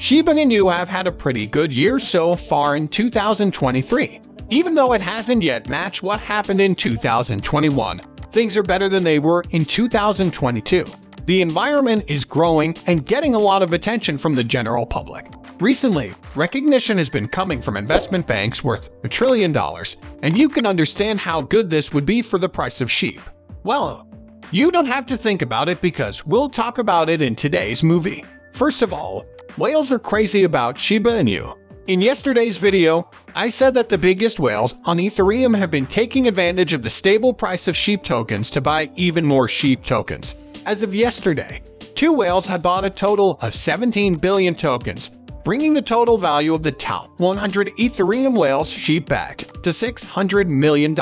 Shiba Inu have had a pretty good year so far in 2023. Even though it hasn't yet matched what happened in 2021, things are better than they were in 2022. The environment is growing and getting a lot of attention from the general public. Recently, recognition has been coming from investment banks worth a trillion dollars, and you can understand how good this would be for the price of sheep. Well, you don't have to think about it because we'll talk about it in today's movie. First of all, whales are crazy about Shiba Inu. In yesterday's video, I said that the biggest whales on Ethereum have been taking advantage of the stable price of sheep tokens to buy even more sheep tokens. As of yesterday, two whales had bought a total of 17 billion tokens, bringing the total value of the top 100 Ethereum whales sheep back to $600 million.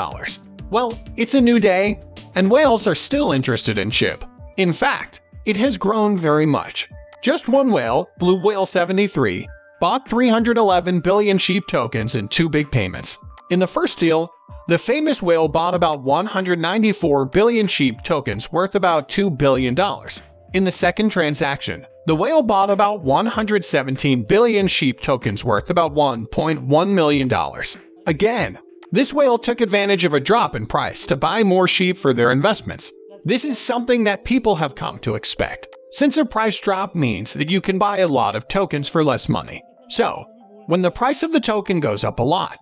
Well, it's a new day, and whales are still interested in SHIB. In fact, it has grown very much. Just one whale, Blue Whale 73, bought 311 billion sheep tokens in two big payments. In the first deal, the famous whale bought about 194 billion sheep tokens worth about $2 billion. In the second transaction, the whale bought about 117 billion sheep tokens worth about $1.1 million. Again, this whale took advantage of a drop in price to buy more sheep for their investments. This is something that people have come to expect, since a price drop means that you can buy a lot of tokens for less money. So, when the price of the token goes up a lot,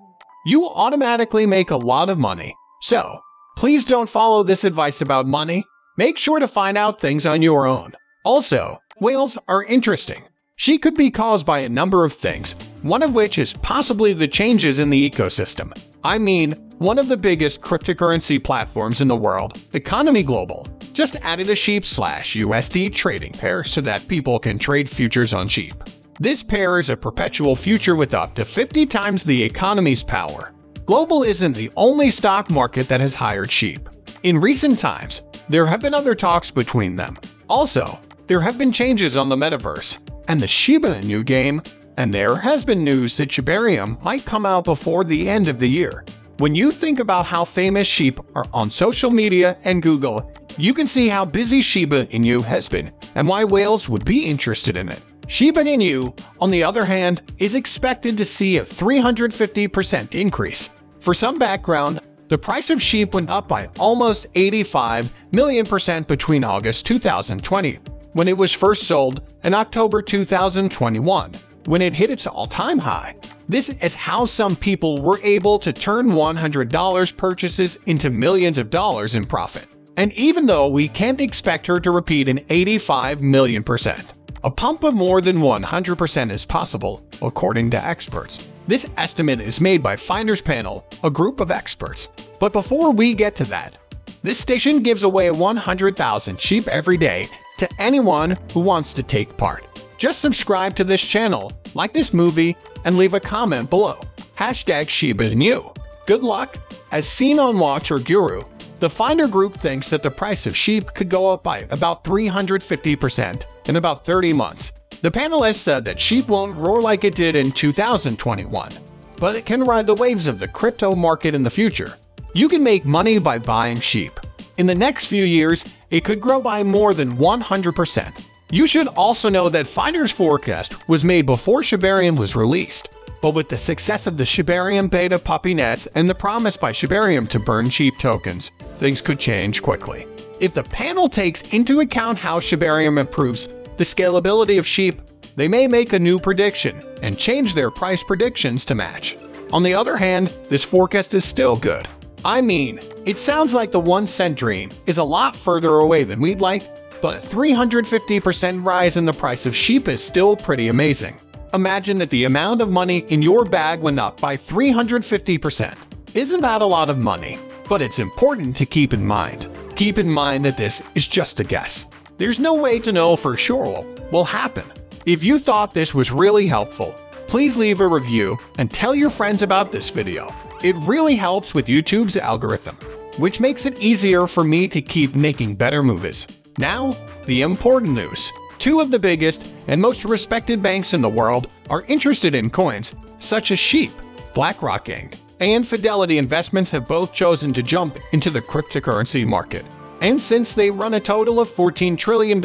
you automatically make a lot of money. So, please don't follow this advice about money. Make sure to find out things on your own. Also, whales are interesting. She could be caused by a number of things, one of which is possibly the changes in the ecosystem. I mean, one of the biggest cryptocurrency platforms in the world, Economy Global, just added a sheep slash USD trading pair so that people can trade futures on sheep. This pair is a perpetual future with up to 50 times the economy's power. Global isn't the only stock market that has hired sheep. In recent times, there have been other talks between them. Also, there have been changes on the metaverse and the Shiba Inu game, and there has been news that Shibarium might come out before the end of the year. When you think about how famous sheep are on social media and Google, you can see how busy Shiba Inu has been and why whales would be interested in it. Shiba Inu, on the other hand, is expected to see a 350% increase. For some background, the price of sheep went up by almost 85 million percent between August 2020, when it was first sold, and October 2021, when it hit its all-time high. This is how some people were able to turn $100 purchases into millions of dollars in profit. And even though we can't expect her to repeat an 85 million percent, a pump of more than 100% is possible, according to experts. This estimate is made by Finders Panel, a group of experts. But before we get to that, this station gives away 100,000 sheep every day to anyone who wants to take part. Just subscribe to this channel, like this movie, and leave a comment below. Hashtag Shiba Inu. Good luck! As seen on Watcher Guru, the Finder Group thinks that the price of sheep could go up by about 350% in about 30 months. The panelists said that sheep won't roar like it did in 2021, but it can ride the waves of the crypto market in the future. You can make money by buying sheep. In the next few years, it could grow by more than 100%. You should also know that Finder's forecast was made before Shibarium was released. But with the success of the Shibarium beta Puppynets and the promise by Shibarium to burn cheap tokens, things could change quickly. If the panel takes into account how Shibarium improves the scalability of sheep, they may make a new prediction and change their price predictions to match. On the other hand, this forecast is still good. I mean, it sounds like the 1 cent dream is a lot further away than we'd like, but 350% rise in the price of sheep is still pretty amazing. Imagine that the amount of money in your bag went up by 350%. Isn't that a lot of money? But it's important to keep in mind. Keep in mind that this is just a guess. There's no way to know for sure what will happen. If you thought this was really helpful, please leave a review and tell your friends about this video. It really helps with YouTube's algorithm, which makes it easier for me to keep making better movies. Now, the important news. Two of the biggest and most respected banks in the world are interested in coins, such as Sheep, BlackRock Inc., and Fidelity Investments have both chosen to jump into the cryptocurrency market. And since they run a total of $14 trillion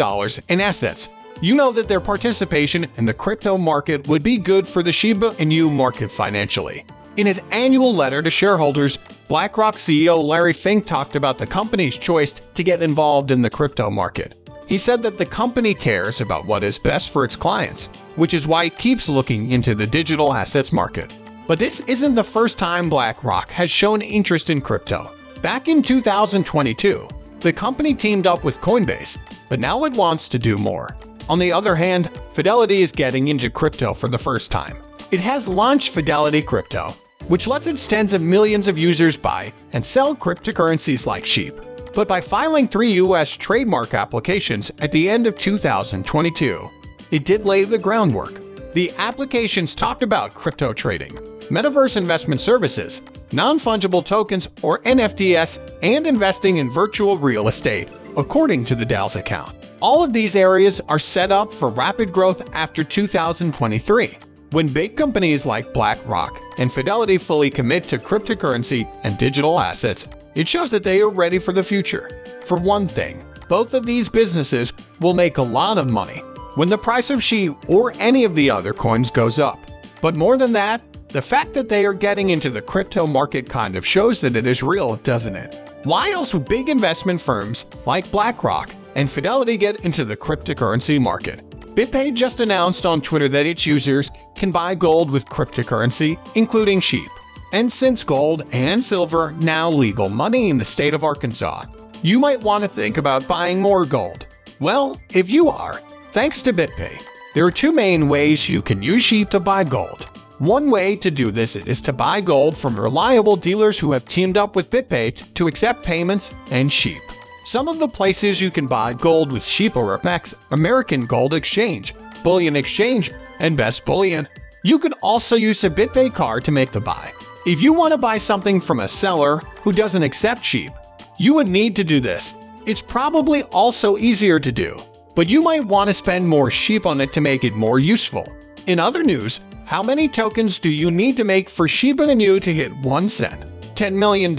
in assets, you know that their participation in the crypto market would be good for the Shiba Inu market financially. In his annual letter to shareholders, BlackRock CEO Larry Fink talked about the company's choice to get involved in the crypto market. He said that the company cares about what is best for its clients, which is why it keeps looking into the digital assets market. But this isn't the first time BlackRock has shown interest in crypto. Back in 2022, the company teamed up with Coinbase, but now it wants to do more. On the other hand, Fidelity is getting into crypto for the first time. It has launched Fidelity Crypto, which lets its tens of millions of users buy and sell cryptocurrencies like sheep. But by filing three U.S. trademark applications at the end of 2022, it did lay the groundwork. The applications talked about crypto trading, metaverse investment services, non-fungible tokens or NFTs, and investing in virtual real estate, according to the DAO's account. All of these areas are set up for rapid growth after 2023. When big companies like BlackRock and Fidelity fully commit to cryptocurrency and digital assets, it shows that they are ready for the future. For one thing, both of these businesses will make a lot of money when the price of SHIB or any of the other coins goes up. But more than that, the fact that they are getting into the crypto market kind of shows that it is real, doesn't it? Why else would big investment firms like BlackRock and Fidelity get into the cryptocurrency market? BitPay just announced on Twitter that its users can buy gold with cryptocurrency, including sheep. And since gold and silver now legal money in the state of Arkansas, you might want to think about buying more gold. Well, if you are, thanks to BitPay, there are two main ways you can use sheep to buy gold. One way to do this is to buy gold from reliable dealers who have teamed up with BitPay to accept payments and SHIB. Some of the places you can buy gold with SHIB are Apex, American Gold Exchange, Bullion Exchange, and Best Bullion. You can also use a BitPay card to make the buy. If you want to buy something from a seller who doesn't accept sheep, you would need to do this. It's probably also easier to do, but you might want to spend more sheep on it to make it more useful. In other news, how many tokens do you need to make for Shiba Inu to hit 1 cent? $10 million.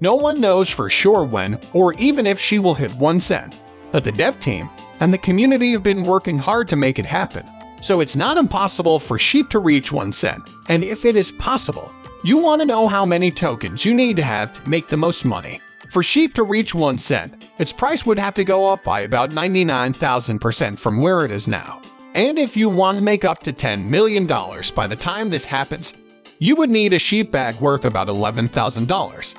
No one knows for sure when or even if she will hit 1 cent, but the dev team and the community have been working hard to make it happen. So it's not impossible for sheep to reach 1 cent, and if it is possible, you want to know how many tokens you need to have to make the most money. For sheep to reach 1 cent, its price would have to go up by about 99,000% from where it is now. And if you want to make up to $10 million by the time this happens, you would need a sheep bag worth about $11,000.